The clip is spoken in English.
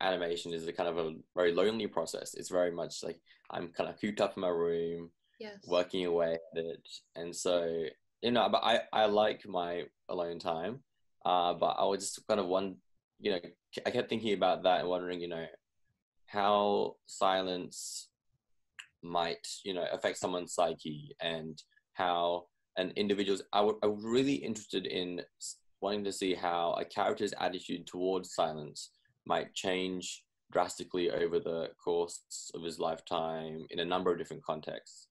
animation is a kind of a very lonely process. It's very much like I'm kind of cooped up in my room, Yes. working away at it, and so you know, but I I like my alone time, uh, but I was just kind of one, you know, I kept thinking about that and wondering, you know, how silence might you know affect someone's psyche and how an individual's I w- I was really interested in wanting to see how a character's attitude towards silence might change drastically over the course of his lifetime in a number of different contexts